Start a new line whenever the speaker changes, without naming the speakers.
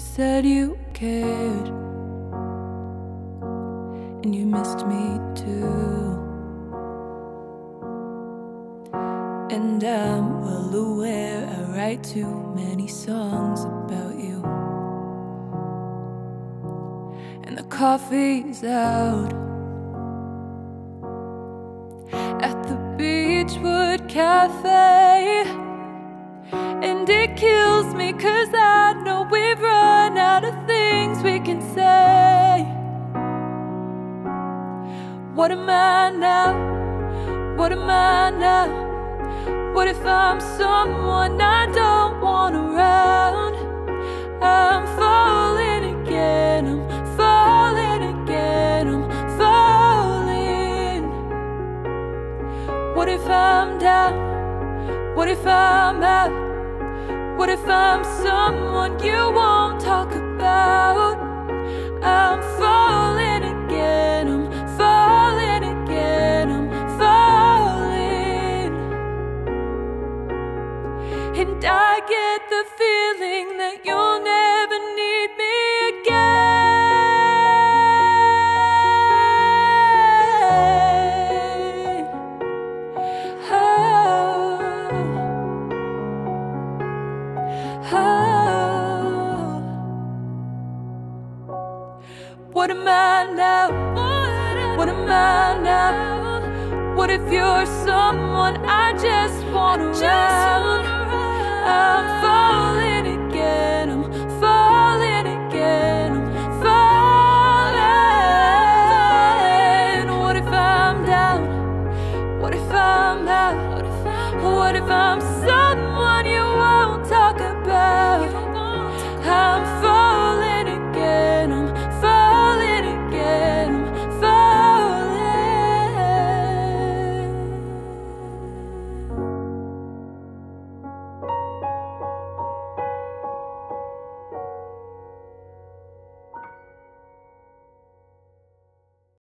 said you cared, and you missed me too. And I'm well aware I write too many songs about you. And the coffee's out at the Beechwood Cafe. It kills me cause I know we've run out of things we can say. What am I now? What am I now? What if I'm someone I don't want around? I'm falling again, I'm falling again, I'm falling. What if I'm down? What if I'm out? What if I'm someone you won't talk about? I'm falling again, I'm falling again, I'm falling. And I get the feeling that you'll never Oh. What am I now? What am I now? What if you're someone I just want to love? I'm falling again. I'm falling again. I'm falling. What if I'm down? What if I'm out? What if I'm someone?